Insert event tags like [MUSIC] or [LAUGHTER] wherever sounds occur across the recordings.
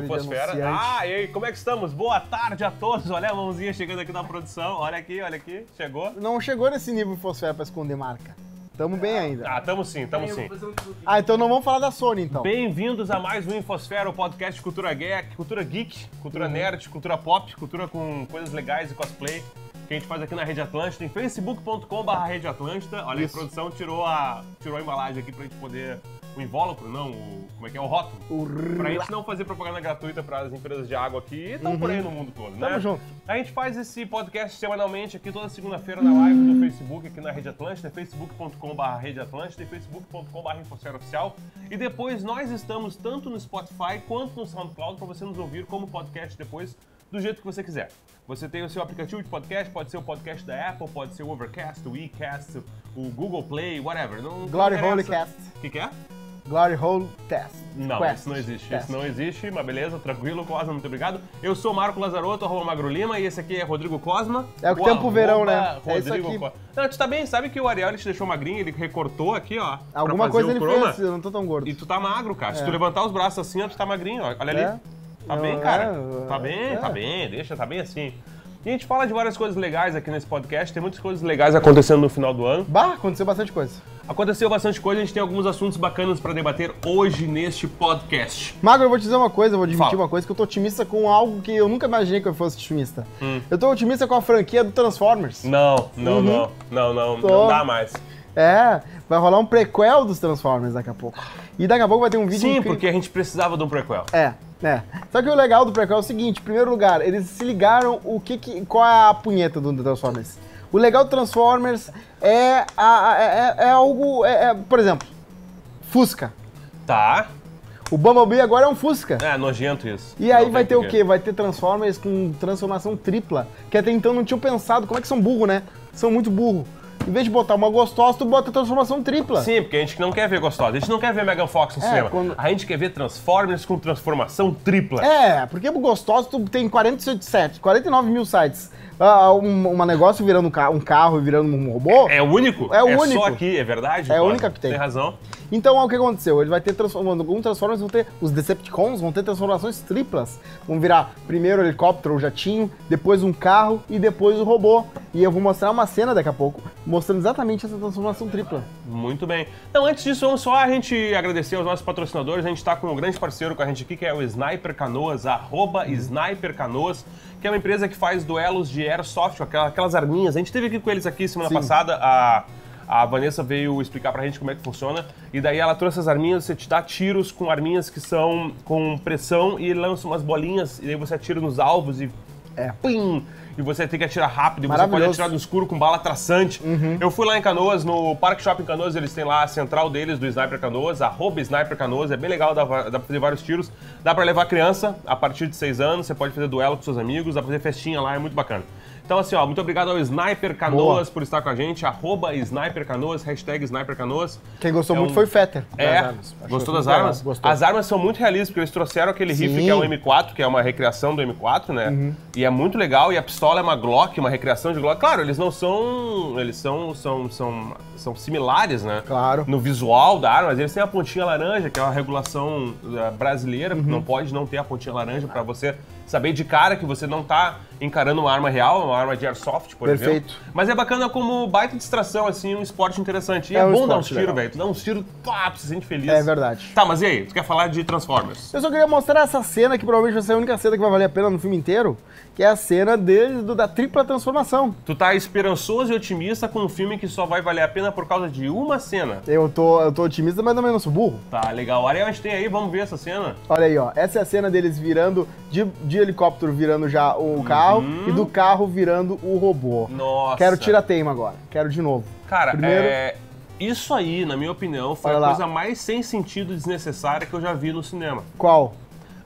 De Infosfera. anunciante. Ah, e aí, como é que estamos? Boa tarde a todos. Olha a mãozinha chegando aqui na produção. Olha aqui, olha aqui. Chegou. Não chegou nesse nível Infosfera pra esconder marca. Tamo bem ainda. Ah, tamo sim, tamo sim. Ah, então não vamos falar da Sony, então. Bem-vindos a mais um Infosfera, o podcast de cultura geek, cultura geek, cultura Uhum. nerd, cultura pop, cultura com coisas legais e cosplay. Que a gente faz aqui na Rede Atlântida, em facebook.com.br Rede Atlântida. Olha, Isso. a produção tirou a, tirou a embalagem aqui pra gente poder. O invólucro, não, o, como é que é? O rótulo. O Pra gente não fazer propaganda gratuita para as empresas de água aqui e estão por aí no mundo todo, né? Uhum. Tamo junto. A gente faz esse podcast semanalmente aqui toda segunda-feira na live do Facebook aqui na Rede Atlântida, facebook.com.br Rede Atlântida e facebook.com.br Infosfera Oficial. E depois nós estamos tanto no Spotify quanto no SoundCloud para você nos ouvir como podcast depois do jeito que você quiser. Você tem o seu aplicativo de podcast, pode ser o podcast da Apple, pode ser o Overcast, o WeCast, o Google Play, whatever. Não, Glory interessa. Cast. O que, que é? Glory Hole Test. Não, Quest. isso não existe. Test. Isso não existe, mas beleza, tranquilo, Cosma, muito obrigado. Eu sou Marco Lazarotto, arroba Magro Lima, e esse aqui é Rodrigo Cosma. É o que tem pro verão, né? É Rodrigo aqui. Cosma. Não, tu tá bem, sabe que o Ariel ele te deixou magrinho, ele recortou aqui, ó. Alguma coisa ele croma, fez, eu não tô tão gordo. E tu tá magro, cara. Se É. tu levantar os braços assim, ó, tu tá magrinho, ó. Olha ali. É? Tá Eu- bem, cara. é, Tá bem, é. tá bem, deixa, tá bem assim. E a gente fala de várias coisas legais aqui nesse podcast, tem muitas coisas legais acontecendo no final do ano. Bah, aconteceu bastante coisa. Aconteceu bastante coisa, a gente tem alguns assuntos bacanas pra debater hoje neste podcast. Magro, eu vou te dizer uma coisa, eu vou admitir Fala. uma coisa, que eu tô otimista com algo que eu nunca imaginei que eu fosse otimista. Hum. Eu tô otimista com a franquia do Transformers. Não, não, Uhum. não, não, não, Tô. não dá mais. É, vai rolar um prequel dos Transformers daqui a pouco. E daqui a pouco vai ter um vídeo Sim, incrível. porque a gente precisava de um prequel. É, é. Só que o legal do prequel é o seguinte, em primeiro lugar, eles se ligaram o que, que qual é a punheta do Transformers. O legal do Transformers é, a- a- é, é algo, é- é, por exemplo, Fusca. Tá. O Bumblebee agora é um Fusca. É, nojento isso. E aí Não vai ter o quê? Vai ter Transformers com transformação tripla, que até então não tinham pensado. Como é que são burro, né? São muito burro. Em vez de botar uma gostosa, tu bota transformação tripla. Sim, porque a gente não quer ver gostosa. A gente não quer ver Megan Fox no É, cinema. quando- A gente quer ver Transformers com transformação tripla. É, porque o gostoso tu tem 47 sites, 49 mil sites. Ah, um, um negócio virando um ca- carro e virando um robô. É o único? É o único. só aqui, é verdade? É a única que tem. Tem razão. Então, o que aconteceu? Ele vai ter transformações. Alguns Transformers vão ter. Os Decepticons vão ter transformações triplas. Vão virar primeiro o helicóptero, o jatinho, depois um carro e depois o robô. E eu vou mostrar uma cena daqui a pouco mostrando exatamente essa transformação tripla. Muito bem. Então, antes disso, vamos só a gente agradecer aos nossos patrocinadores. A gente está com um grande parceiro com a gente aqui, que é o Sniper Canoas, arroba Sniper Canoas, que é uma empresa que faz duelos de airsoft, aquela- aquelas arminhas. A gente teve aqui com eles aqui semana Sim. passada, a, a Vanessa veio explicar pra gente como é que funciona, e daí ela trouxe as arminhas, você te dá tiros com arminhas que são com pressão e lança umas bolinhas, e daí você atira nos alvos e É. pim! E você tem que atirar rápido, e você pode atirar no escuro com bala traçante. Eu fui lá em Canoas, no Park Shopping Canoas, eles têm lá a central deles do Sniper Canoas, arroba Sniper Canoas, é bem legal, dá, dá pra fazer vários tiros. Dá pra levar criança a partir de 6 anos, você pode fazer duelo com seus amigos, dá pra fazer festinha lá, é muito bacana. Então assim, ó, muito obrigado ao Sniper Canoas por estar com a gente, arroba Sniper Canoas, hashtag Sniper Canoas. Quem gostou É muito um- foi o Fetter. É, armas. Gostou das legal, armas? Gostou. As armas são muito realistas, porque eles trouxeram aquele rifle Sim. que é o M4, que é uma recriação do M4, né? Uhum. E é muito legal, e a pistola é uma Glock, uma recriação de Glock. Claro, eles não são. Eles são. são, são, são similares, né? Claro. No visual da arma, mas eles têm a pontinha laranja, que é uma regulação eh, brasileira, Uhum. não pode não ter a pontinha laranja pra você saber de cara que você não tá encarando uma arma real, uma arma de airsoft, por Perfeito. exemplo. Mas é bacana como baita distração, assim, um esporte interessante. E É é, um bom dar uns tiros, velho. Tu dá uns tiros, pá, tu se sente feliz. É verdade. Tá, mas e aí? Tu quer falar de Transformers? Eu só queria mostrar essa cena, que provavelmente vai ser a única cena que vai valer a pena no filme inteiro, que é a cena deles do, da tripla transformação. Tu tá esperançoso e otimista com um filme que só vai valer a pena por causa de uma cena. Eu tô, eu tô otimista, mas também não sou burro. Tá, legal. Ariel, a gente tem aí, vamos ver essa cena. Olha aí, ó. Essa é a cena deles virando, de, de helicóptero virando já o carro e do carro virando o robô. Nossa. Quero tirar teima agora. Quero de novo. Cara, Primeiro- é... Isso aí, na minha opinião, foi Olha a lá. coisa mais sem sentido e desnecessária que eu já vi no cinema. Qual?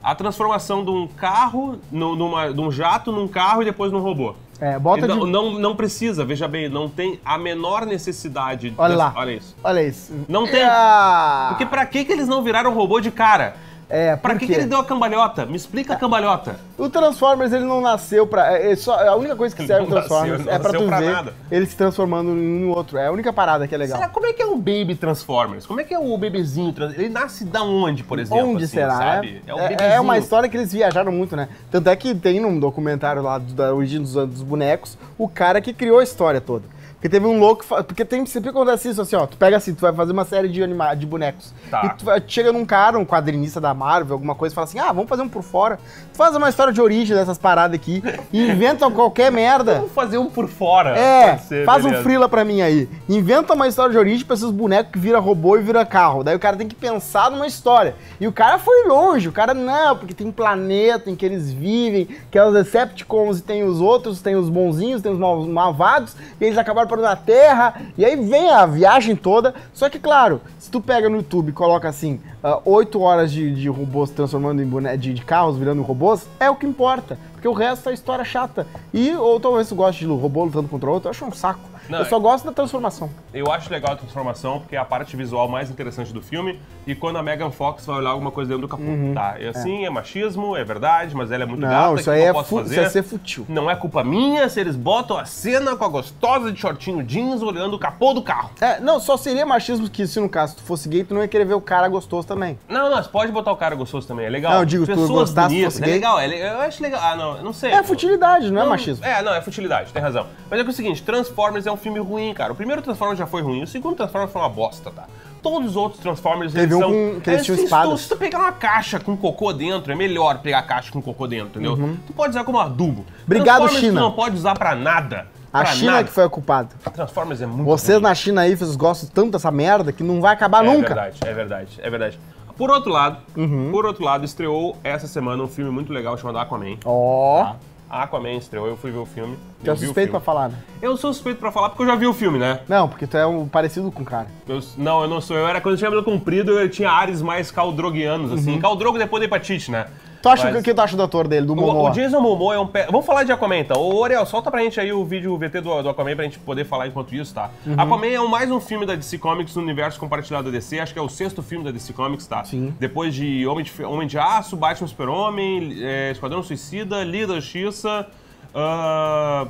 A transformação de um carro, no- numa, de um jato num carro e depois num robô. É, bota E não, de... não, não precisa, veja bem, não tem a menor necessidade. Olha dessa- lá. Olha isso. Olha isso. Não tem. Ah! Porque pra que, que eles não viraram robô de cara? É, Pra que, que ele deu a cambalhota? Me explica a cambalhota. O Transformers, ele não nasceu pra... é- é só, a única coisa que serve o nasceu, Transformers não é pra nasceu tu pra ver nada. ele se transformando em um no outro. É a única parada que é legal. Será, como é que é o Baby Transformers? Como é que é o bebezinho? Ele nasce da onde, por exemplo? Onde assim, será, sabe? É, É, é uma história que eles viajaram muito, né? Tanto é que tem num documentário lá do- da origem dos, dos bonecos, o cara que criou a história toda. Porque teve um louco. Porque tem, sempre acontece isso assim, ó. Tu pega assim, tu vai fazer uma série de, anima, de bonecos. Tá. E tu vai- chega num cara, um quadrinista da Marvel, alguma coisa, e fala assim: ah, vamos fazer um por fora. Tu faz uma história de origem dessas paradas aqui e inventa qualquer merda. Vamos fazer um por fora. É, ser, faz um beleza. frila pra mim aí. Inventa uma história de origem pra esses bonecos que vira robô e vira carro. Daí o cara tem que pensar numa história. E o cara foi longe. O cara, não, porque tem planeta em que eles vivem, que é os Decepticons e tem os outros, tem os bonzinhos, tem os mal- malvados, e eles acabaram parando na Terra. E aí vem a viagem toda. Só que, claro, se tu pega no YouTube e coloca assim, ah, oito horas de, de robôs transformando em boné de, de carros virando robôs, é o que importa. Porque o resto é história chata. E, ou talvez tu goste de robô lutando contra outro, eu acho um saco. Não, eu é- só gosto da transformação. Eu acho legal a transformação, porque é a parte visual mais interessante do filme. E quando a Megan Fox vai olhar alguma coisa dentro do capô, tá? E assim, é. machismo, é verdade, mas ela é muito Não, gata, isso que aí eu é, posso fazer. isso é ser futil. Não é culpa minha se eles botam a cena com a gostosa de shortinho jeans olhando o capô do carro. É, não, só seria machismo que se no caso tu fosse gay, tu não ia querer ver o cara gostoso também. Não, não, você pode botar o cara gostoso também, é legal. Não, eu digo, se tu Pessoas gostasse, bonitas, fosse é gay. legal, é eu acho legal. Ah, não, eu não sei. É futilidade, não, é machismo. É, não, é futilidade, tem razão. Mas é que é o seguinte, Transformers é um filme ruim, cara. O primeiro Transformers já foi ruim, o segundo Transformers foi uma bosta, tá? Todos os outros Transformers, Teve eles um são... com- que eles é, tinham se, espadas. tu- se tu pegar uma caixa com cocô dentro, é melhor pegar a caixa com cocô dentro, entendeu? Tu pode usar como adubo. Uhum. Obrigado, China. Tu não pode usar pra nada. A Pra China nada. que foi a culpada. Transformers é muito Vocês ruim. na China aí, vocês gostam tanto dessa merda que não vai acabar É nunca. verdade, é verdade, é verdade. Por outro lado, Uhum. por outro lado, estreou essa semana um filme muito legal chamado Aquaman. Ó, A Aquaman estreou, eu fui ver o filme. tu é suspeito pra falar, né? Eu sou suspeito pra falar porque eu já vi o filme, né? Não, porque tu é um parecido com o cara. Eu- não, eu não sou. Eu era quando eu tinha cabelo comprido, eu tinha ares mais caldrogianos, assim. Caldrogo depois da hepatite, né? Tu acha Mas- o que tu acha do ator dele, do O, Momoa? o Jason Momoa é um pé. Vamos falar de Aquaman então. Ô, Ariel, solta pra gente aí o vídeo o VT do, do Aquaman pra gente poder falar enquanto isso, tá? Uhum. Aquaman é um- mais um filme da DC Comics no universo compartilhado da DC. Acho que é o sexto filme da DC Comics, tá? Sim. Depois de Homem de, Homem de Aço, Batman Super-Homem, é, Esquadrão Suicida, Liga da Justiça. ah,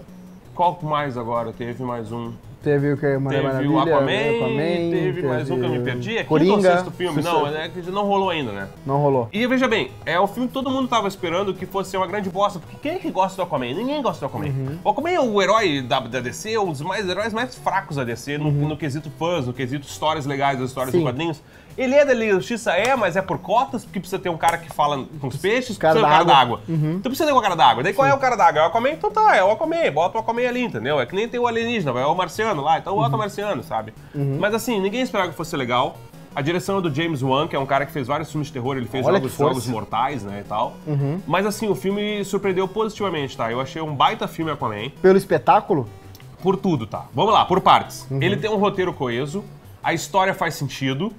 qual mais agora? Teve mais um. Teve o que? Mulher Teve Maravilha, o Aquaman, Aquaman, teve, mais um que eu me perdi. É quinto Coringa. ou sexto filme? Não, é que não rolou ainda, né? Não rolou. E veja bem, é o filme que todo mundo tava esperando que fosse ser uma grande bosta, porque quem é que gosta do Aquaman? Ninguém gosta do Aquaman. Uhum. O Aquaman é o herói da, da DC, um dos mais heróis mais fracos da DC, no, no quesito fãs, no quesito histórias legais, das histórias Uhum. Sim. quadrinhos. Ele é da Liga da Justiça, é, mas é por cotas, porque precisa ter um cara que fala com os peixes, Cara precisa ter um cara d'água. Então precisa ter um cara d'água. Daí qual é o cara d'água? É o Aquaman? Então tá, é o Aquaman, bota o Aquaman ali, entendeu? É que nem tem o alienígena, é o marciano lá, então bota o marciano, sabe? Mas assim, ninguém esperava que fosse legal. A direção é do James Wan, que é um cara que fez vários filmes de terror, ele fez Olha jogos, jogos mortais, né, e tal. Mas assim, o filme surpreendeu positivamente, tá? Eu achei um baita filme Aquaman, Pelo espetáculo? por tudo, tá? Vamos lá, por partes. Uhum. Ele tem um roteiro coeso, a história faz sentido.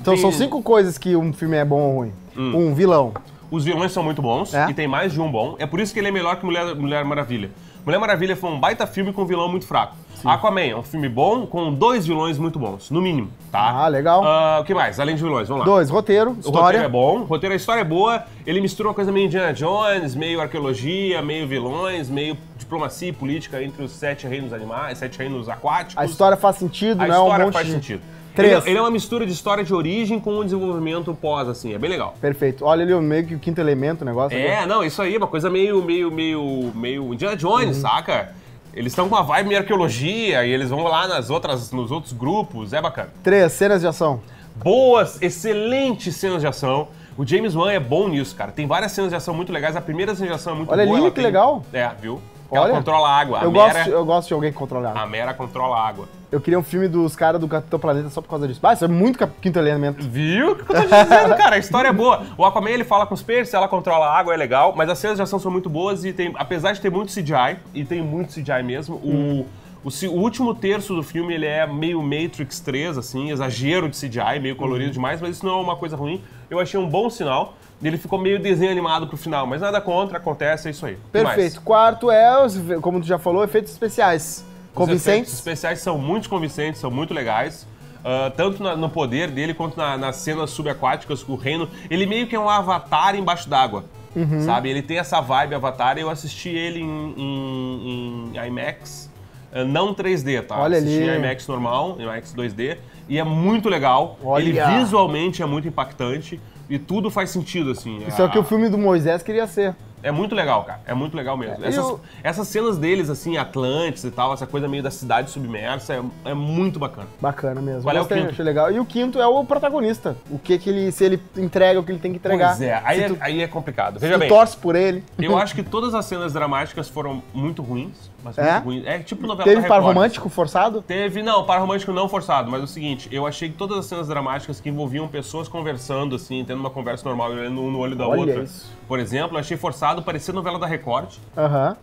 Então tem- são cinco coisas que um filme é bom ou ruim. Hum. Um, vilão. Os vilões são muito bons É? e tem mais de um bom. É por isso que ele é melhor que Mulher, Mulher Maravilha. Mulher Maravilha foi um baita filme com um vilão muito fraco. Aquaman é um filme bom com dois vilões muito bons, no mínimo, tá? Ah, legal. Ah, o que mais? Além de vilões, vamos lá. Dois, roteiro, O história. roteiro é bom, o roteiro, a história é boa, ele mistura uma coisa meio Indiana Jones, meio arqueologia, meio vilões, meio diplomacia e política entre os sete reinos animais, sete reinos aquáticos. A história faz sentido, A não é um história monte faz sentido. Três. Ele, é- ele é uma mistura de história de origem com um desenvolvimento pós, assim, é bem legal. Perfeito. Olha ali o meio que o quinto elemento, o negócio. ali. É, não, isso aí é uma coisa meio, meio, meio, meio Indiana Jones, saca? Eles estão com uma vibe meio arqueologia e eles vão lá nas outras, nos outros grupos, é bacana. Três, cenas de ação. Boas, excelentes cenas de ação. O James Wan é bom nisso, cara. Tem várias cenas de ação muito legais. A primeira cena de ação é muito Olha boa. ali, ela que tem- legal. É, viu? Olha. Ela controla a água. A Eu Mera, gosto, eu gosto de alguém que controla a água. Mera controla a água. Eu queria um filme dos caras do Capitão Planeta só por causa disso. Ah, isso é muito quinto elemento. Viu o que eu tô te dizendo, [LAUGHS] cara? A história é boa. O Aquaman, ele fala com os peixes, ela controla a água, é legal, mas as cenas de ação são muito boas e tem, apesar de ter muito CGI, e tem muito CGI mesmo, o, o, o último terço do filme, ele é meio Matrix 3, assim, exagero de CGI, meio colorido demais, mas isso não é uma coisa ruim. Eu achei um bom sinal. Ele ficou meio desenho animado pro final, mas nada contra, acontece, é isso aí. Perfeito. Quarto é, os- como tu já falou, efeitos especiais. Os efeitos Convincentes. especiais são muito convincentes, são muito legais. ah, tanto na- no poder dele quanto na- nas cenas subaquáticas com o reino. Ele meio que é um avatar embaixo d'água. Uhum. Sabe? Ele tem essa vibe avatar. Eu assisti ele em, em- em IMAX. ah, Não 3D, tá? Olha assisti ali. em IMAX normal, IMAX 2D. E é muito legal. Olha. Ele visualmente é muito impactante. E tudo faz sentido, assim. Isso é o que o filme do Moisés queria ser. é muito legal, cara. É muito legal mesmo. É, essas, eu- essas cenas deles, assim, Atlantis e tal, essa coisa meio da cidade submersa, é, é muito bacana. Bacana mesmo. Qual é o quinto? achei legal. E o quinto é o protagonista. O que que ele, se ele entrega o que ele tem que entregar. Pois é, aí, é, tu, aí é complicado. Veja bem, torce por ele. eu [LAUGHS] acho que todas as cenas dramáticas foram muito ruins, mas É? muito ruins. É tipo novela Teve par romântico forçado? Teve, não, par romântico não forçado, mas é o seguinte, eu achei que todas as cenas dramáticas que envolviam pessoas conversando, assim, tendo uma conversa normal, olhando um no olho da Olha outra, isso. por exemplo, eu achei forçado, parecia novela da Record, Aham.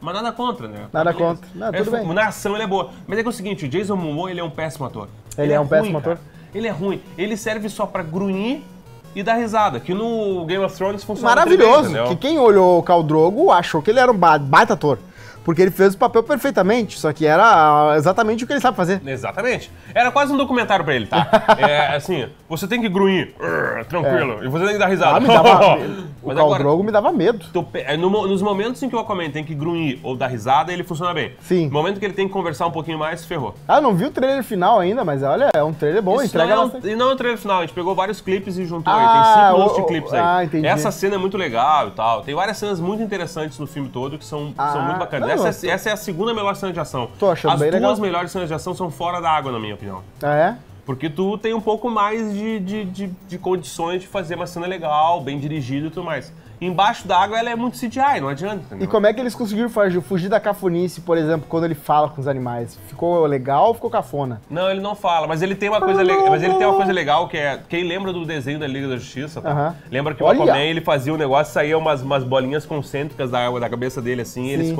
mas nada contra, né? Nada contra. Não, É, tudo bem. Na ação ele é boa. Mas é que é o seguinte, o Jason Momoa, ele é um péssimo ator. Ele é um péssimo cara. ator? Ele é ruim. Ele serve só pra grunhir e dar risada, que no Game of Thrones funciona muito Maravilhoso. bem, que quem olhou o Khal Drogo achou que ele era um ba- baita ator. Porque ele fez o papel perfeitamente, só que era ah, exatamente o que ele sabe fazer. Exatamente. Era quase um documentário pra ele, tá? [LAUGHS] é assim, você tem que grunhir, tranquilo, e você tem que dar risada. Ah, me dava, [LAUGHS] o Mas Khal agora, Drogo me dava medo. tu é, no nos momentos em que o Aquaman tem que grunhir ou dar risada, ele funciona bem. Sim. No momento que ele tem que conversar um pouquinho mais, ferrou. Ah, não vi o trailer final ainda, mas olha, é um trailer bom, Isso entrega não, é um, bastante. e não é um trailer final, a gente pegou vários clipes e juntou Ah, aí. Tem cinco o- de clipes aí. ah, entendi. Essa cena é muito legal e tal. Tem várias cenas muito interessantes no filme todo que são, Ah, são muito bacanas. Essa, é- essa é a segunda melhor cena de ação. Tô achando As bem duas legal. melhores cenas de ação são fora da água, na minha opinião. Ah, é? Porque tu tem um pouco mais de, de, de, de condições de fazer uma cena legal, bem dirigida e tudo mais. Embaixo da água ela é muito CGI, não adianta, entendeu? E como é que eles conseguiram fugir, fugir da cafonice, por exemplo, quando ele fala com os animais? Ficou legal ou ficou cafona? Não, ele não fala, mas ele tem uma coisa legal, mas ele tem uma coisa legal que é, quem lembra do desenho da Liga da Justiça, tá? Aham. Lembra que Olha! o Aquaman, ele fazia um negócio, saía umas, umas bolinhas concêntricas da água da cabeça dele assim, eles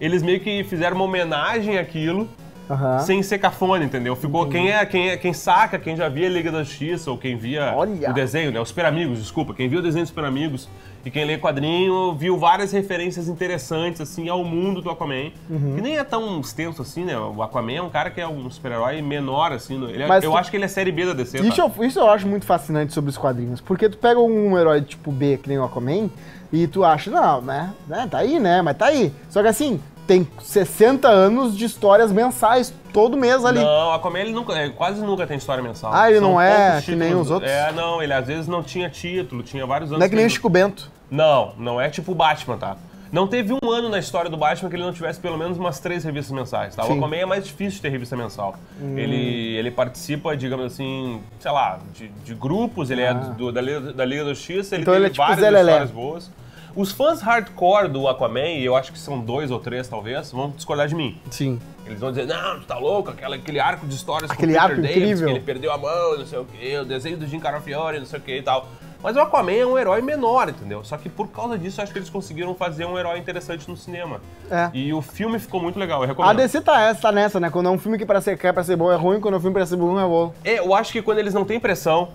eles meio que fizeram uma homenagem àquilo. Aham. Sem ser cafona, entendeu? Ficou quem é, quem é, quem saca, quem já via Liga da Justiça ou quem via Olha! o desenho, né? Os Super Amigos, desculpa, quem viu o desenho dos Super Amigos e quem lê quadrinho viu várias referências interessantes assim ao mundo do Aquaman, Uhum. que nem é tão extenso assim, né? O Aquaman é um cara que é um super-herói menor assim, é- Mas eu tu- acho que ele é série B da DC, tá? Isso eu, isso eu acho muito fascinante sobre os quadrinhos. Porque tu pega um herói tipo B, que nem o Aquaman, e tu acha, não, né, né, tá aí, né, mas tá aí. Só que assim, tem 60 anos de histórias mensais todo mês ali. Não, o Aquaman ele nunca, é, quase nunca tem história mensal. Ah, ele São não é poucos que nem títulos- os outros? É, não, ele às vezes não tinha título, tinha vários anos. Não é que nem o Chico Bento. Não, não é tipo o Batman, tá? Não teve um ano na história do Batman que ele não tivesse pelo menos umas três revistas mensais, tá? O Sim. Aquaman é mais difícil de ter revista mensal. Hum. Ele, ele participa, digamos assim, sei lá, de, de grupos, ele é do- da, Liga, da Liga da Justiça, ele Ah. Então tem ele é tipo várias histórias boas. Os fãs hardcore do Aquaman, e eu acho que são dois ou três talvez, vão discordar de mim. Sim. Eles vão dizer, não, tu tá louco, aquela, aquele arco de histórias Aquele com o arco Peter David, incrível. que ele perdeu a mão, não sei o quê, o desenho do Jim Carafiore, não sei o quê e tal. Mas o Aquaman é um herói menor, entendeu? Só que por causa disso, eu acho que eles conseguiram fazer um herói interessante no cinema. É. E o filme ficou muito legal, eu A recomendo. DC tá, essa, tá nessa, né? Quando é um filme que pra ser, quer pra ser bom é ruim, quando é um filme pra ser bom é bom. É, eu acho que quando eles não têm pressão,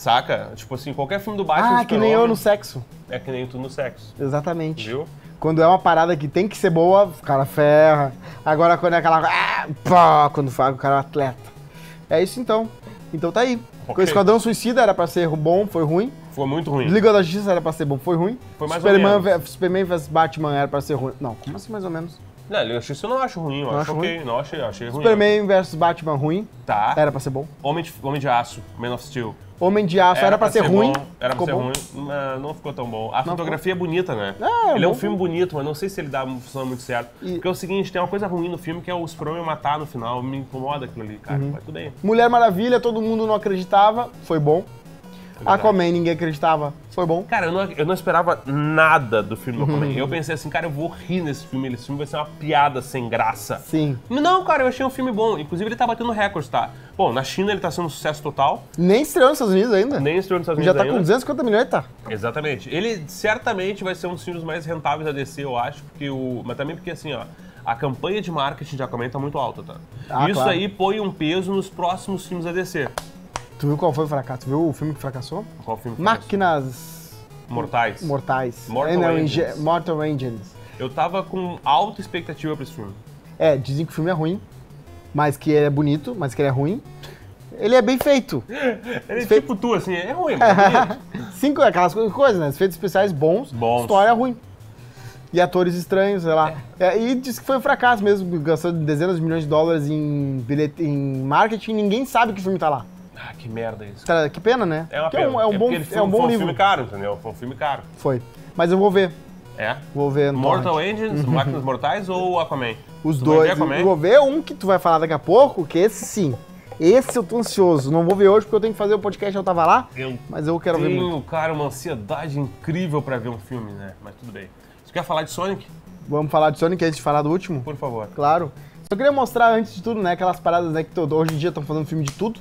saca? Tipo assim, qualquer filme do Batman... Ah, que nem eu no sexo. É que nem tu no sexo, Exatamente. viu? Quando é uma parada que tem que ser boa, o cara ferra. Agora quando é aquela. Ah, pá, quando fala o cara é um atleta. É isso então. Então tá aí. Ok. O Esquadrão Suicida era pra ser bom, foi ruim. Foi muito ruim. Liga da Justiça era pra ser bom, foi ruim. Foi mais ou Superman, menos. ve- Superman vs Batman era pra ser ruim. Não, como assim mais ou menos? Não, eu acho isso eu não acho ruim, eu Não acho acho ok. Não, achei, achei ruim. Superman vs Batman ruim, Tá. era pra ser bom. Homem de, Homem de Aço, Man of Steel. Homem de Aço era, pra ser, ruim. bom, era pra ser bom. ruim, mas não ficou tão bom. A fotografia é bonita, né? É, ele é um bom. filme bonito, mas não sei se ele dá funciona muito certo. E- Porque é o seguinte, tem uma coisa ruim no filme que é o Superman matar no final, me incomoda aquilo ali, cara. Uhum. Mas tudo bem. Mulher Maravilha, todo mundo não acreditava, foi bom. É verdade. Aquaman, ninguém acreditava, foi bom. Cara, eu não, eu não esperava nada do filme do Uhum. Aquaman. Eu pensei assim, cara, eu vou rir nesse filme. Esse filme vai ser uma piada sem graça. Sim. Não, cara, eu achei um filme bom. Inclusive, ele tá batendo recordes, tá? Bom, na China ele tá sendo um sucesso total. Nem estreou nos Estados Unidos ainda. Nem estreou nos Estados Já Unidos tá com ainda. 250 milhões, tá? Exatamente. Ele certamente vai ser um dos filmes mais rentáveis da DC, eu acho, porque o. Mas também porque assim, ó. A campanha de marketing de Aquaman tá muito alta, tá? Ah, Isso claro. aí põe um peso nos próximos filmes da DC. Tu viu qual foi o fracasso? Tu viu o filme que fracassou? Qual filme? que Máquinas? Mortais. Mortais. Mortal É, Engines. Engi- Mortal Engines. Eu tava com alta expectativa pra esse filme. É, dizem que o filme é ruim, mas que ele é bonito, mas que ele é ruim. Ele é bem feito. [LAUGHS] Ele é tipo tu, assim, é ruim, mas é. [LAUGHS] Cinco, aquelas co- coisas, né? Efeitos especiais bons, Bons. história ruim. E atores estranhos, sei lá. É, e disse que foi um fracasso mesmo, gastou dezenas de milhões de dólares em, bilhete, em marketing, ninguém sabe que o filme tá lá. Ah, que merda isso. Tá, Que pena, né? É uma Que pena. É um, é um bom, porque ele foi, é um bom foi livro. filme caro, entendeu? Foi um filme caro. Foi. Mas eu vou ver. É? Vou ver Mortal torrent. Engines, Máquinas Mortais ou Aquaman? Os Tu dois. Aquaman? Vou ver um que tu vai falar daqui a pouco, que esse sim. Esse eu tô ansioso. Não vou ver hoje porque eu tenho que fazer o podcast, eu tava lá, Eu mas eu quero ver muito. tenho, cara, uma ansiedade incrível pra ver um filme, né? Mas tudo bem. Você quer falar de Sonic? Vamos falar de Sonic antes de falar do último? Por favor. Claro. Só queria mostrar antes de tudo, né, aquelas paradas né, que hoje em dia estão fazendo filme de tudo.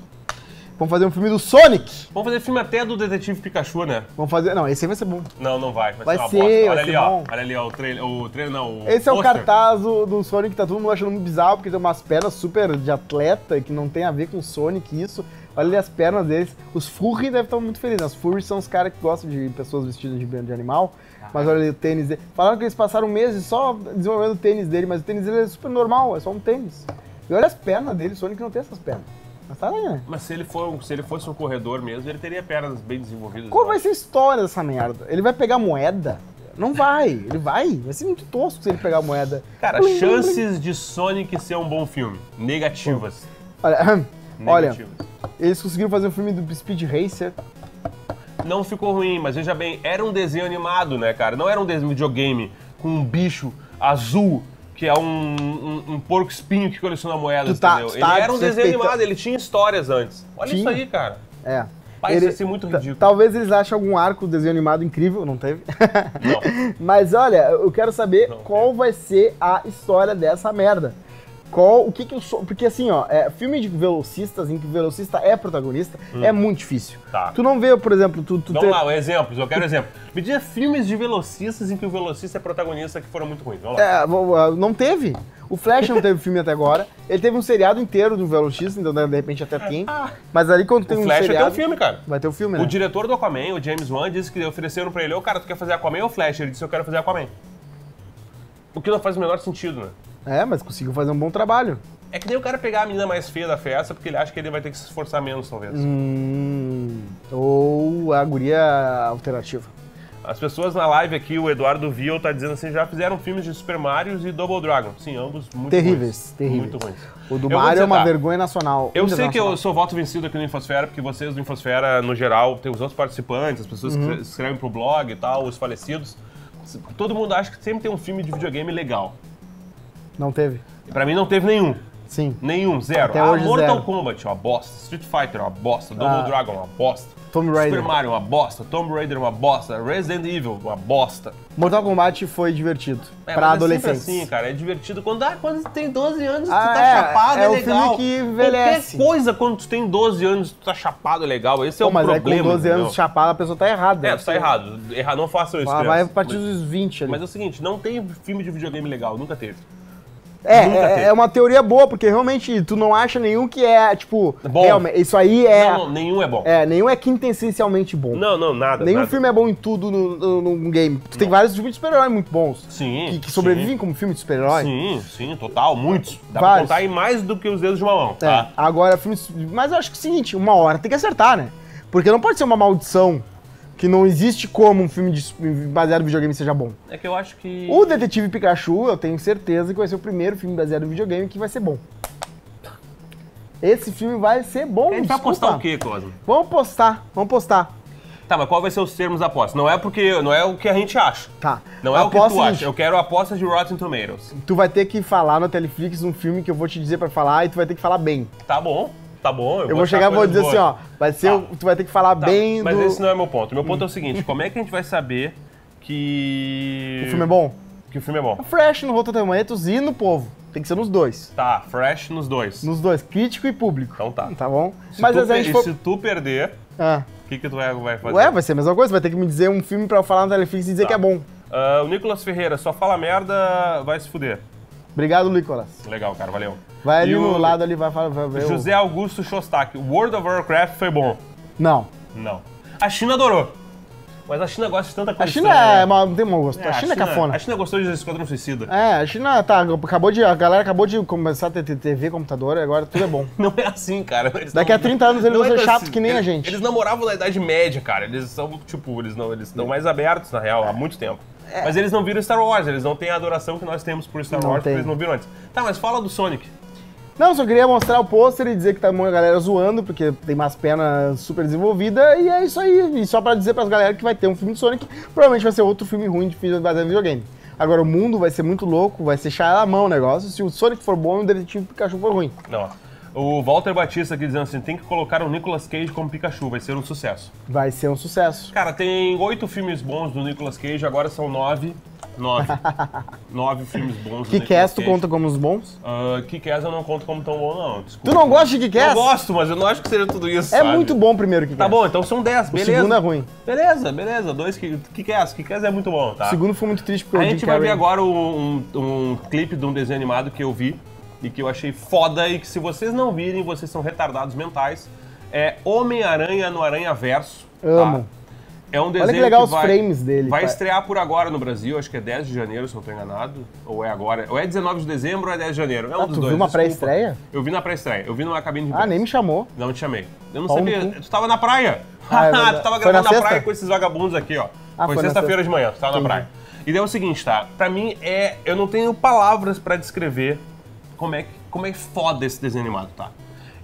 Vamos fazer um filme do Sonic. Vamos fazer filme até do Detetive Pikachu, né? Vamos fazer. Não, esse aí vai ser bom. Não, não vai. Vai, Vai ser uma ser, bosta. vai Olha ser ali, ó. bom. Olha ali, ó. O trailer. O trailer não. O Esse é o cartaz do, do Sonic, tá todo mundo achando muito bizarro, porque tem umas pernas super de atleta que não tem a ver com Sonic isso. Olha ali as pernas deles. Os furry devem estar muito felizes. né? Os furry são os caras que gostam de pessoas vestidas de, de animal. Mas olha ali o tênis dele. Falaram que eles passaram meses só desenvolvendo o tênis dele, mas o tênis dele é super normal, é só um tênis. E olha as pernas dele, o Sonic não tem essas pernas. Mas tá né? Mas se ele, for, se ele fosse um corredor mesmo, ele teria pernas bem desenvolvidas. Qual vai ser a história dessa merda? Ele vai pegar moeda? Não vai, ele vai. Vai ser muito tosco se ele pegar moeda. Cara, Blim, blim, blim. chances de Sonic ser um bom filme. Negativas. Olha, [CLEARS THROAT] olha, Negativas. eles conseguiram fazer um filme do Speed Racer. Não ficou ruim, mas veja bem, era um desenho animado, né, cara? Não era um desenho videogame com um bicho azul, que é um, um, um porco espinho que coleciona moedas, tá- entendeu? tu ele tá era um desenho animado, ele tinha histórias antes. Olha Tinha. isso aí, cara. É. Isso ia ser muito ridículo. Talvez eles achem algum arco do desenho animado incrível, não teve? Não. [LAUGHS] Mas olha, eu quero saber Não qual vai ser a história dessa merda. Qual, o que que eu sou. Porque assim, ó, é, filme de velocistas em que o velocista é protagonista é muito difícil. Hum. Tá. Tu não vê, por exemplo, tu, tu Vamos ter- lá, um exemplos, eu quero exemplo. Me diga filmes de velocistas em que o velocista é protagonista que foram muito ruins. Vamos lá. É, não teve. O Flash não teve filme até agora. Ele teve um seriado inteiro do velocista, então né, de repente até tem. Mas ali quando tem o um Flash vai ter seriado, um filme, cara. vai ter o filme, né? O diretor do Aquaman, o James Wan, disse que ofereceram pra ele, ô cara, tu quer fazer Aquaman ou Flash? Ele disse, eu quero fazer Aquaman. O que não faz o menor sentido, né? É, mas conseguiu fazer um bom trabalho. É que nem o cara pegar a menina mais feia da festa porque ele acha que ele vai ter que se esforçar menos, talvez. Hum, ou a guria alternativa. As pessoas na live aqui, o Eduardo Viu tá dizendo assim, já fizeram filmes de Super Mario e Double Dragon. Sim, ambos muito Terríveis, ruins. terríveis. Muito ruins. O do Eu Mario é uma tá, vergonha nacional. Eu sei que eu sou voto vencido aqui no Infosfera, porque vocês do Infosfera, no geral, tem os outros participantes, as pessoas Uhum. que escrevem pro blog e tal, os falecidos. Todo mundo acha que sempre tem um filme de videogame legal. Não teve. Pra mim não teve nenhum. Sim. Nenhum, zero. Até ah, hoje, Mortal zero. Kombat, uma bosta. Street Fighter, uma bosta. Double Ah. Dragon, uma bosta. Tomb Raider. Super Mario, uma bosta. Tomb Raider, uma bosta. Resident Evil, uma bosta. Mortal Kombat foi divertido. É, pra mas adolescentes. É sempre assim, cara. É divertido. Quando, ah, quando tu tem 12 anos, Ah, tu tá é, chapado, é, é o legal. filme que envelhece. Qualquer coisa, quando tu tem 12 anos, tu tá chapado, é legal. Esse é Pô, o mas problema. aí com 12 anos chapado, a pessoa tá errada. É, tu tá errado. Errado, não façam isso, Ela vai a partir Mas- dos 20 ali. Mas é o seguinte, não tem filme de videogame legal, nunca teve. É, é, é uma teoria boa, porque realmente tu não acha nenhum que é, tipo, Bom. realmente, isso aí é, Não, não, nenhum é bom. é, nenhum é quintessencialmente bom. Não, não, nada. nenhum nada. filme é bom em tudo no, no- num game. Tu tem vários filmes de super-herói muito bons, Sim. que, que sobrevivem sim. como filme de super-herói. Sim, sim, total, muitos. Dá Vários. pra contar em mais do que os dedos de uma mão, É, tá? agora filmes, mas eu acho que é o seguinte, uma hora tem que acertar, né? Porque não pode ser uma maldição que não existe como um filme de, baseado em videogame seja bom. É que eu acho que... O Detetive Pikachu, eu tenho certeza que vai ser o primeiro filme baseado em videogame que vai ser bom. Esse filme vai ser bom, A gente vai apostar o quê, Cosmo? Vamos postar, vamos postar. Tá, mas qual vai ser os termos da aposta? Não é porque não é o que a gente acha. Tá. Não é o que Aposta tu acha. Eu quero apostas de Rotten Tomatoes. Tu vai ter que falar no Teleflix um filme que eu vou te dizer pra falar e tu vai ter que falar bem. Tá bom, tá bom. Eu vou chegar e vou dizer assim, ó, vai ser, Tá. tu vai ter que falar Tá, bem mas do... esse não é meu ponto. Meu ponto é o seguinte, como é que a gente vai saber que... O filme é bom? Que o filme é bom. Fresh no Rotten Tomatoes e no povo. Tem que ser nos dois. Tá, fresh nos dois. Nos dois, crítico e público. Então tá. Tá bom? Se Mas tu, a gente for... se tu perder, Ah. o que, que tu vai, vai fazer? Ué, vai ser a mesma coisa, vai ter que me dizer um filme pra eu falar no Teleflix e dizer Tá. que é bom. Ah, o Nicolas Ferreira só fala merda, vai se fuder. Obrigado, Nicolas. Legal, cara, valeu. Vai ali E no o lado ali, vai, vai, vai José Augusto Shostak, World of Warcraft foi bom. Não. Não. A China adorou. Mas a China gosta de tanta A coisa China estranha, é, né? uma- não tem mau gosto. a China é cafona. A China gostou de Esquadrão Suicida. É, a China tá, acabou de, a galera acabou de começar a ter TV, computador, e agora tudo é bom. [LAUGHS] Não é assim, cara. Eles Daqui não- a 30 anos eles vão é ser chatos que nem a Eles- gente. Eles não moravam na Idade Média, cara. Eles são, tipo, eles não, eles estão mais abertos, na real, há muito tempo. Mas eles não viram Star Wars, eles não têm a adoração que nós temos por Star Não Wars, tem. porque eles não viram antes. Tá, mas fala do Sonic. Não, só queria mostrar o pôster e dizer que tá uma galera zoando, porque tem umas penas super desenvolvidas, e é isso aí. E só pra dizer pras galera que vai ter um filme de Sonic, provavelmente vai ser outro filme ruim de baseado em videogame. Agora, o mundo vai ser muito louco, vai ser chá na mão o negócio. Se o Sonic for bom e o Detetive Pikachu for ruim. Não. O Walter Batista aqui dizendo assim, tem que colocar o Nicolas Cage como Pikachu, vai ser um sucesso. Vai ser um sucesso. Cara, tem oito filmes bons do Nicolas Cage, agora são nove. Nove. [LAUGHS] nove filmes bons do Que Cast tu conta como os bons? Uh, Kick-Ass eu não conto como tão bom, não. Desculpa. Tu não gosta de Eu Kick-Ass? gosto, mas eu não acho que seja tudo isso, É sabe? muito bom primeiro que Tá bom, então são dez, O beleza. segundo é ruim. Beleza, beleza. Dois que Kick-Ass. Kick-Ass é muito bom, tá? O segundo foi muito triste porque A o gente vai ver agora um, um, um clipe de um desenho animado que eu vi e que eu achei foda e que se vocês não virem, vocês são retardados mentais. É Homem-Aranha no Aranha Verso. Amo. É um desenho Olha que legal os vai, frames dele, Vai pai. estrear por agora no Brasil, acho que é 10 de janeiro, se não estou enganado. Ou é agora. Ou é 19 de dezembro ou é 10 de janeiro. É um Ah, dos tu dois. viu uma pré-estreia? Eu vi na pré-estreia. Eu vi numa cabine de Ah, nem me chamou. Não te chamei. Eu não Pau sabia. Tu tava na praia. Ah, é [LAUGHS] tu tava Foi gravando na na, praia com esses vagabundos aqui, ó. Ah, foi foi na sexta-feira sexta. de manhã, tu tava na Entendi. praia. E daí é o seguinte, tá? Pra mim, é, eu não tenho palavras pra descrever como é, que- como é foda esse desenho animado, tá?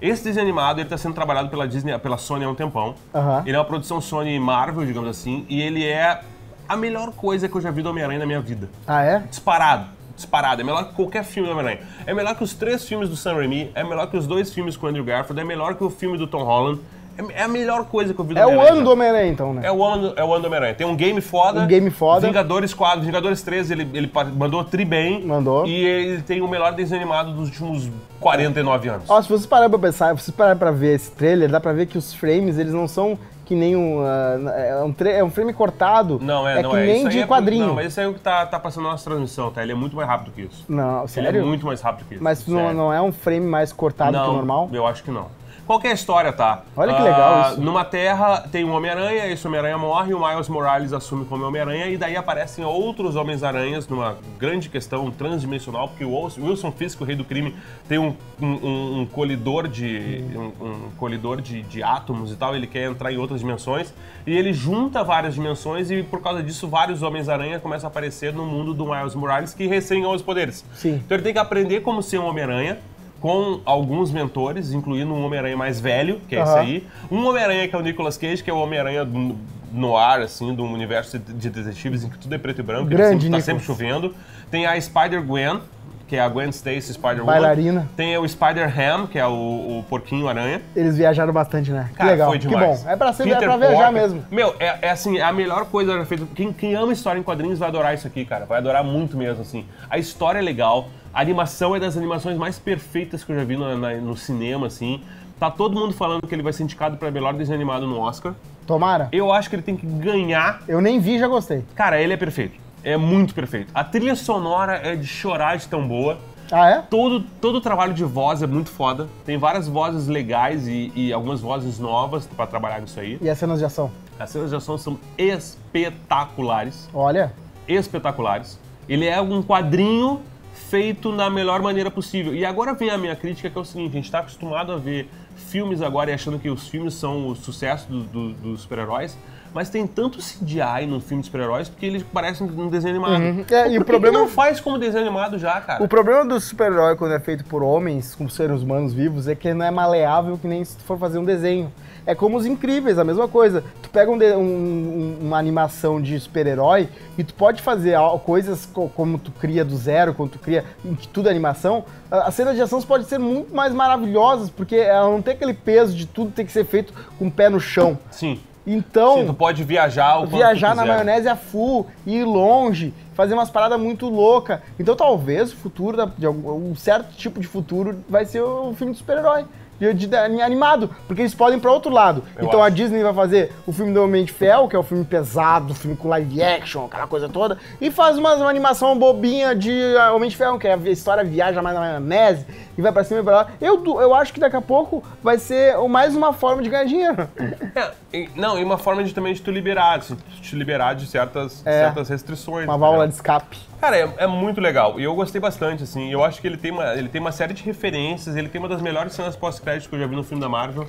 Esse desenho animado, ele tá sendo trabalhado pela Disney, pela Sony há um tempão. Aham. Ele é uma produção Sony Marvel, digamos assim, e ele é a melhor coisa que eu já vi do Homem-Aranha na minha vida. Ah, é? Disparado. Disparado. É melhor que qualquer filme do Homem-Aranha. É melhor que os três filmes do Sam Raimi. É melhor que os dois filmes com o Andrew Garfield. É melhor que o filme do Tom Holland. É, a melhor coisa que eu vi do É o ano do Homem-Aranha, então, né? É o ano, é o ano do Homem-Aranha. Tem um game foda. Um game foda. Vingadores 4, Vingadores 3, ele, ele mandou tri bem. Mandou. E ele tem o melhor desenho animado dos últimos 49 anos. Ó, se vocês pararem pra pensar, se vocês pararem pra ver esse trailer, dá pra ver que os frames, eles não são que nem um... ah, é, um é um frame cortado. Não, é, é não que é. nem Isso de é- quadrinho. Não, mas isso aí é o que tá, tá passando na nossa transmissão, tá? Ele é muito mais rápido que isso. Não, Ele sério? é muito mais rápido que isso. Mas não, não é um frame mais cortado que o normal? Eu acho que não. Qual que é a história, tá? Olha que legal isso. Numa Terra tem um Homem-Aranha, esse Homem-Aranha morre, o Miles Morales assume como Homem-Aranha e daí aparecem outros Homens-Aranhas numa grande questão transdimensional, porque o Wilson Fisk, o rei do crime, tem um, um- um- um colidor, de, um, um colidor de, de átomos e tal, ele quer entrar em outras dimensões e ele junta várias dimensões e por causa disso vários Homens-Aranha começam a aparecer no mundo do Miles Morales que recém ganhou os poderes. Sim. Então ele tem que aprender como ser um Homem-Aranha, com alguns mentores, incluindo um Homem-Aranha mais velho, que é esse Aham. aí. Um Homem-Aranha que é o Nicolas Cage, que é o Homem-Aranha no- ar, assim, um universo de de detetives em que tudo é preto e branco, Grande ele sempre, tá sempre chovendo. Tem a Spider-Gwen, que é a Gwen Stacy Spider-Woman. Bailarina. Tem o Spider-Ham, que é o, o porquinho-aranha. Eles viajaram bastante, né? Cara, que legal, foi que demais. bom. É pra, ser, é pra viajar Porker. mesmo. Meu, é, é assim, é a melhor coisa já feita. Quem, quem ama história em quadrinhos vai adorar isso aqui, cara. Vai adorar muito mesmo, assim. A história é legal, a animação é das animações mais perfeitas que eu já vi no, na- no cinema, assim. Tá todo mundo falando que ele vai ser indicado pra melhor desenho animado no Oscar. Tomara. Eu acho que ele tem que ganhar. Eu nem vi, já gostei. Cara, ele é perfeito. É muito perfeito. A trilha sonora é de chorar de tão boa. Ah, é? Todo, todo o trabalho de voz é muito foda. Tem várias vozes legais e, e algumas vozes novas pra trabalhar nisso aí. E as cenas de ação? As cenas de ação são espetaculares. Olha, Espetaculares. Ele é um quadrinho feito da melhor maneira possível. E agora vem a minha crítica, que é o seguinte: a gente está acostumado a ver filmes agora e achando que os filmes são o sucesso do- do- dos super-heróis. Mas tem tanto CGI no filme de super-heróis porque eles parecem um desenho animado. É, Pô, e o problema- não faz como desenho animado já, cara? o problema do super-herói quando é feito por homens, com seres humanos vivos, é que ele não é maleável que nem se tu for fazer um desenho. É como os incríveis, a mesma coisa. Tu pega um um- um- uma animação de super-herói e tu pode fazer coisas co- como tu cria do zero, como tu cria em que tudo é animação. As cenas de ação podem ser muito mais maravilhosas, porque ela não tem aquele peso de tudo ter que ser feito com o pé no chão. Sim. Então, Sim, tu pode viajar o viajar na maionese a full, ir longe, fazer umas paradas muito loucas. Então talvez o futuro, da- de algum, um certo tipo de futuro, vai ser o filme de super-herói. De, de- animado, porque eles podem ir pra outro lado. Eu então a acho. Disney vai fazer o filme do Homem de Ferro, que é o filme pesado, o filme com live action, aquela coisa toda, e faz uma, uma animação bobinha de ah, Homem de Ferro, que é a história viaja mais na maionese, e vai pra cima e pra lá. Eu, eu acho que daqui a pouco vai ser mais uma forma de ganhar dinheiro. É, não, e uma forma de também de tu liberar, de te liberar de certas, É. certas restrições. Uma válvula de escape. Cara, é, é muito legal. E eu gostei bastante, assim. Eu acho que ele tem, uma, ele tem uma série de referências, ele tem uma das melhores cenas pós-crédito que eu já vi no filme da Marvel.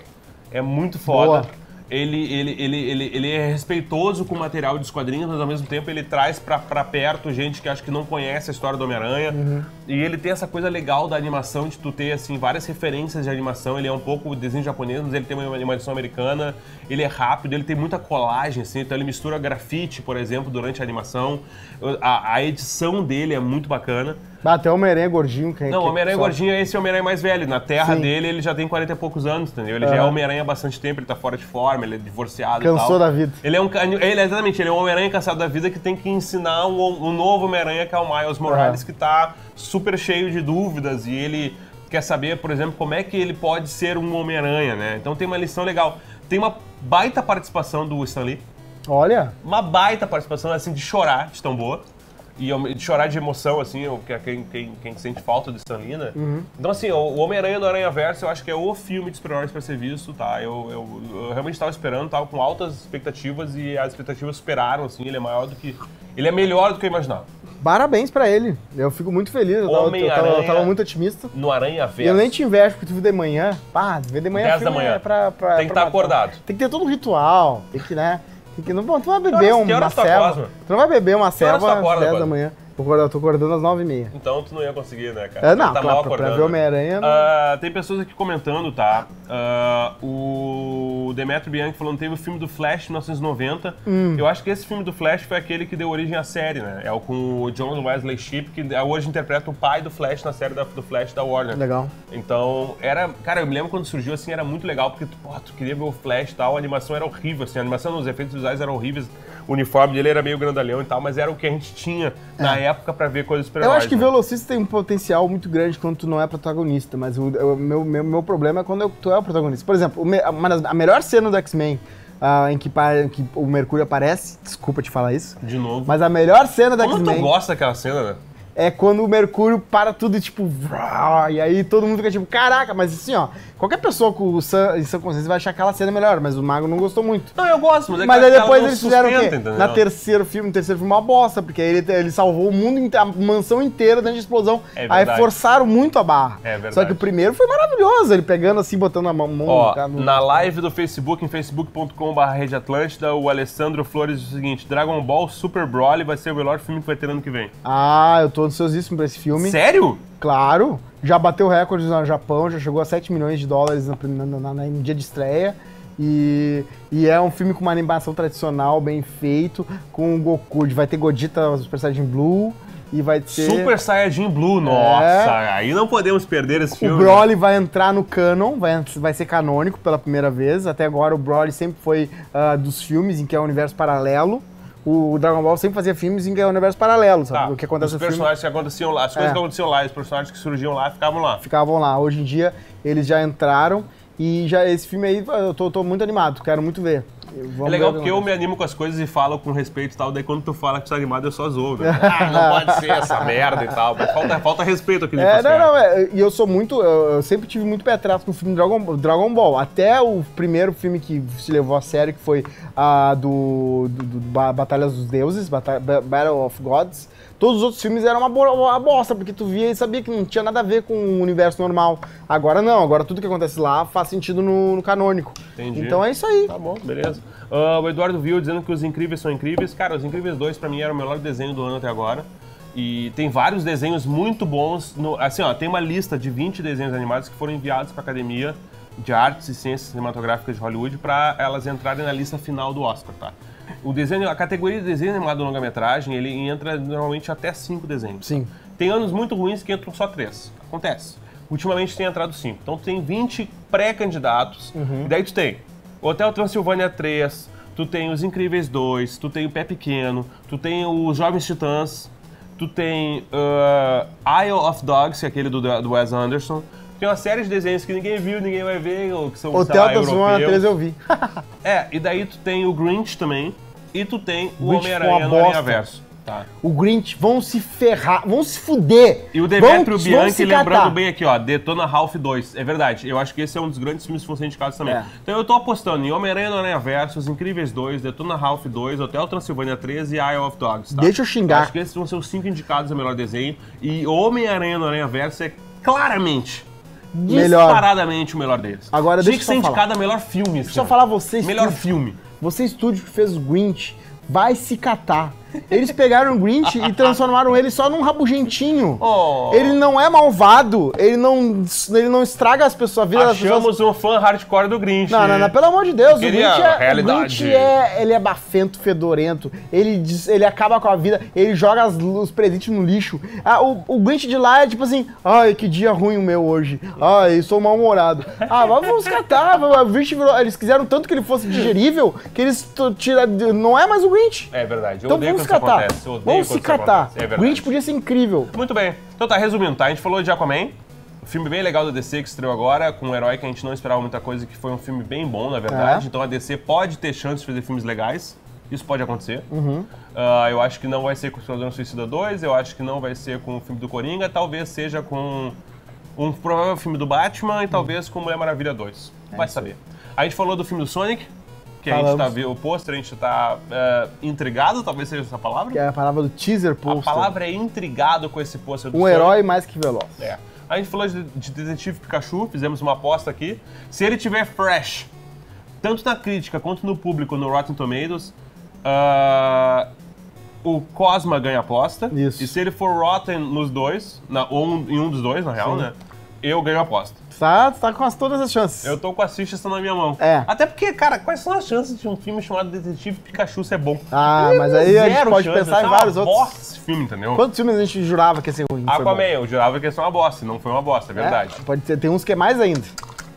É muito foda. Boa. Ele, ele, ele, ele, ele é respeitoso com o material dos quadrinhos, mas ao mesmo tempo ele traz pra, pra perto gente que acho que não conhece a história do Homem-Aranha. Uhum. E ele tem essa coisa legal da animação, de tu ter, assim, várias referências de animação. Ele é um pouco desenho japonês, mas ele tem uma animação americana. Ele é rápido, ele tem muita colagem, assim. Então ele mistura grafite, por exemplo, durante a animação. A, a edição dele é muito bacana. Ah, Até o Homem-Aranha gordinho. Que, Não, o Homem-Aranha gordinho é esse Homem-Aranha mais velho. Na terra Sim. dele, ele já tem 40 e poucos anos, entendeu? Ele já é. Homem-Aranha há bastante tempo, ele tá fora de forma, ele é divorciado Cansou da vida. Ele é um... Ele, exatamente, ele é um Homem-Aranha cansado da vida que tem que ensinar um, um novo Homem-Aranha, que é o Miles Morales, Aham. que tá super cheio de dúvidas e ele quer saber, por exemplo, como é que ele pode ser um Homem-Aranha, né? Então tem uma lição legal. Tem uma baita participação do Stan Lee Olha, uma baita participação, assim, de chorar, de tão boa. E eu- de chorar de emoção, assim, eu- é quem, quem, quem sente falta de Stan Lee, né? Então, assim, o o Homem-Aranha do Aranha Verso, eu acho que é o filme de super-heróis pra ser visto, tá? Eu, eu, eu realmente tava esperando, tava com altas expectativas e as expectativas superaram, assim, ele é maior do que... Ele é melhor do que eu imaginava. parabéns pra ele. Eu fico muito feliz. Eu tava, eu tava- eu tava muito otimista. No Aranha E eu nem Verso. te invejo, porque tu viu de manhã. Pá, ver de manhã 10 da manhã. é pra, pra, Tem que estar matar. acordado. Tem que ter todo um ritual. Tem que, né? Não, tu não vai beber uma horas tu não vai beber uma selva às acorda, 10 da manhã. Tô acordando, eu tô acordando às 9 e meia. Então tu não ia conseguir, né, cara? É, não, Tá claro, mal pra, pra acordando. ver Homem-Aranha. não- Ah, tem pessoas aqui comentando, tá? Ah, o Demetrio Bianchi falando que teve o filme do Flash em 1990. Hum. Eu acho que esse filme do Flash foi aquele que deu origem à série, né? É o com o John Wesley Shipp, que hoje interpreta o pai do Flash na série da- do Flash da Warner. Legal. Então, era. Cara, eu me lembro quando surgiu assim, era muito legal, porque tu, pô, tu queria ver o Flash e tal, a animação era horrível, assim, a animação, os efeitos visuais eram horríveis, o uniforme dele era meio grandalhão e tal, mas era o que a gente tinha na época pra ver coisas super É. Eu acho que Velocista tem um potencial muito grande quando tu não é protagonista, mas o, o meu, meu, meu problema é quando eu- tu é o protagonista. Por exemplo, me- das- a melhor cena do X-Men ah, em que, em que o Mercúrio aparece, desculpa te falar isso, De novo. mas a melhor cena do Como tu X-Men gosta daquela cena, né? é quando o Mercúrio para tudo e tipo, e aí todo mundo fica tipo, caraca, mas assim, ó, qualquer pessoa com sã, em sã consciência vai achar aquela cena melhor, mas o Mago não gostou muito. Não, eu gosto, mas é que Mas aí depois eles fizeram o quê? entendeu? Na terceiro filme, no terceiro filme, uma bosta, porque aí ele, ele salvou o mundo, a mansão inteira dentro de explosão. É aí forçaram muito a barra. É verdade. Só que o primeiro foi maravilhoso, ele pegando assim, botando a mão no Ó, no- na live do Facebook, em facebook.com.br Rede Atlântida, o Alessandro Flores diz o seguinte: Dragon Ball Super Broly vai ser o melhor filme que vai ter ano que vem. Ah, eu tô ansiosíssimo pra esse filme. Sério? Claro, já bateu recordes no Japão, já chegou a 7 milhões de dólares no, na- na- na- no dia de estreia. E, e é um filme com uma animação tradicional, bem feito, com o Goku. Vai ter Godita Super Saiyajin Blue e vai ter... Super Saiyajin Blue, nossa, aí não podemos perder esse O filme. né? Broly vai entrar no canon, vai, vai ser canônico pela primeira vez. Até agora o Broly sempre foi ah, dos filmes em que é um universo paralelo. O Dragon Ball sempre fazia filmes em universo paralelo, sabe? Tá, o que acontece os no filme personagens que aconteciam lá, as coisas É. que aconteciam lá, os personagens que surgiam lá ficavam lá. ficavam lá. Hoje em dia eles já entraram e já esse filme aí eu tô, tô muito animado, quero muito ver. Vamos é legal porque eu me animo com as coisas e falo com respeito e tal, daí quando tu fala que tu tá animado eu só zoo, né? [LAUGHS] ah, não pode ser essa merda e tal, mas falta, falta respeito aqui É, não, não, é, e eu sou muito, eu, eu sempre tive muito pé atrás com o filme Dragon, Dragon Ball. Até o primeiro filme que se levou a sério, que foi a do, do, do Ba- Batalhas dos Deuses, Battle of Gods. Todos os outros filmes eram uma, bo- uma bosta, porque tu via e sabia que não tinha nada a ver com o universo normal. Agora não, agora tudo que acontece lá faz sentido no, no canônico. Entendi. Então é isso aí. Tá bom, beleza. Ah, o Eduardo viu dizendo que os Incríveis são incríveis. Cara, os Incríveis 2 pra mim era o melhor desenho do ano até agora. E tem vários desenhos muito bons. No, assim, ó, tem uma lista de 20 desenhos animados que foram enviados pra Academia de Artes e Ciências Cinematográficas de Hollywood pra elas entrarem na lista final do Oscar, tá? O desenho, a categoria de desenho animado longa-metragem, ele entra normalmente até 5 desenhos. Sim. Tem anos muito ruins que entram só três. Acontece. Ultimamente tem entrado cinco. Então tem 20 pré-candidatos. E daí tu tem Hotel Transilvânia 3, tu tem Os Incríveis 2, tu tem o Pé Pequeno, tu tem os Jovens Titãs, tu tem uh, Isle of Dogs, que é aquele do, do Wes Anderson, Tem uma série de desenhos que ninguém viu, ninguém vai ver, ou que são, sei Hotel lá, da Zona 3 europeus. eu vi. [LAUGHS] É, e daí tu tem o Grinch também, e tu tem o Grinch foi Homem-Aranha uma no bosta. Aranha Verso. Tá. O Grinch vão se ferrar, vão se fuder. E o Demetrio vão Bianchi se lembrando catar. bem aqui, ó, Detona Ralph 2. É verdade, eu acho que esse é um dos grandes filmes que vão ser indicados também. É. Então eu tô apostando em Homem-Aranha no Aranha Verso, Os Incríveis 2, Detona Ralph 2, Hotel Transilvânia 3 e Eye of Dogs. tá? Deixa eu xingar. Acho que esses vão ser os cinco indicados a melhor desenho. E Homem-Aranha no Aranha Verso é claramente, Melhor. disparadamente o melhor deles. Agora, Tinha deixa que ser indicado a melhor filme. Deixa eu só falar vocês. Melhor filme. Você, estúdio que fez o Grinch, vai se catar. Eles pegaram o Grinch e transformaram ele só num rabugentinho. Oh. Ele não é malvado, ele não, ele não estraga as pessoas, a vida das pessoas. Achamos um fã hardcore do Grinch. Não, não, não, pelo amor de Deus, o Grinch, é, o realidade. Grinch é, ele é bafento, fedorento, ele, diz- ele acaba com a vida, ele joga as- os presentes no lixo. Ah, o, o Grinch de lá é tipo assim, ai, que dia ruim o meu hoje, ai, sou mal-humorado. Ah, mas vamos catar, o Grinch virou, eles quiseram tanto que ele fosse digerível, que eles t- tira, não é mais o Grinch. É verdade. Eu Então vamos isso catar, vamos se catar. É o. Grinch podia ser incrível. Muito bem. Então tá, resumindo, tá? A gente falou de Aquaman, um filme bem legal da DC que estreou agora, com um herói que a gente não esperava muita coisa, que foi um filme bem bom, na verdade. É. Então a DC pode ter chance de fazer filmes legais. Isso pode acontecer. Uhum. Ah, eu acho que não vai ser com o Esquadrão Suicida 2, eu acho que não vai ser com o filme do Coringa, talvez seja com um provável filme do Batman e talvez com Mulher Maravilha 2. É vai saber. A gente falou do filme do Sonic, que a Falamos. gente tá vendo o pôster, a gente tá ah, intrigado, talvez seja essa palavra. Que é a palavra do teaser A poster. palavra é intrigado com esse pôster do Um herói mais que veloz. É. A gente falou de, de Detetive Pikachu, fizemos uma aposta aqui. Se ele tiver fresh, tanto na crítica quanto no público no Rotten Tomatoes, ah, o Cosma ganha a aposta. Isso. E se ele for Rotten nos dois, na, ou um- em um dos dois, na real, Sim. né? Eu ganho a aposta. Tá, tá com as, todas as chances. Eu tô com as fichas na minha mão. É. Até porque, cara, quais são as chances de um filme chamado Detetive Pikachu ser bom? Ah, mas aí a gente pode chance, pensar em é vários outros. bosta esse filme, entendeu? Quantos filmes a gente jurava que ia ser ruim? Aquaman, eu jurava que ia ser uma bosta, não foi uma bosta, é verdade. É, pode ser, tem uns que é mais ainda.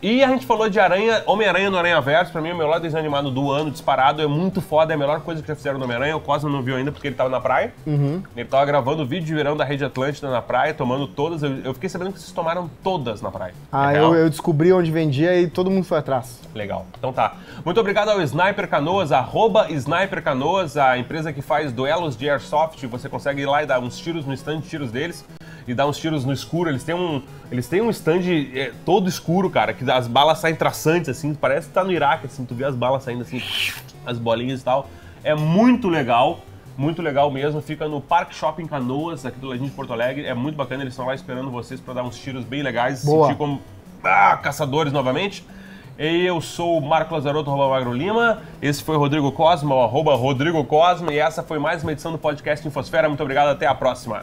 E a gente falou de Aranha, Homem-Aranha no Aranha Verso, pra mim é o melhor desenho animado do ano, disparado, é muito foda, é a melhor coisa que já fizeram no Homem-Aranha. O Cosmo não viu ainda porque ele tava na praia. Ele tava gravando o vídeo de verão da Rede Atlântida na praia, tomando todas. Eu, eu fiquei sabendo que vocês tomaram todas na praia. Ah, É eu, real? eu descobri onde vendia e todo mundo foi atrás. Legal. Então tá. Muito obrigado ao Sniper Canoas, arroba Sniper Canoas, a empresa que faz duelos de airsoft. Você consegue ir lá e dar uns tiros no stand de tiros deles e dar uns tiros no escuro. Eles têm um, eles têm um stand é, todo escuro, cara, que as balas saem traçantes, assim, parece que tá no Iraque, assim, tu vê as balas saindo assim, as bolinhas e tal. É muito legal. Muito legal mesmo, fica no Park Shopping Canoas, aqui do ladinho de Porto Alegre. É muito bacana, eles estão lá esperando vocês para dar uns tiros bem legais, Boa. sentir como ah, caçadores novamente. E eu sou o Marco Lazarotto, arroba Magro Lima. Esse foi o Rodrigo Cosma, arroba Rodrigo Cosma. E essa foi mais uma edição do podcast Infosfera. Muito obrigado, até a próxima.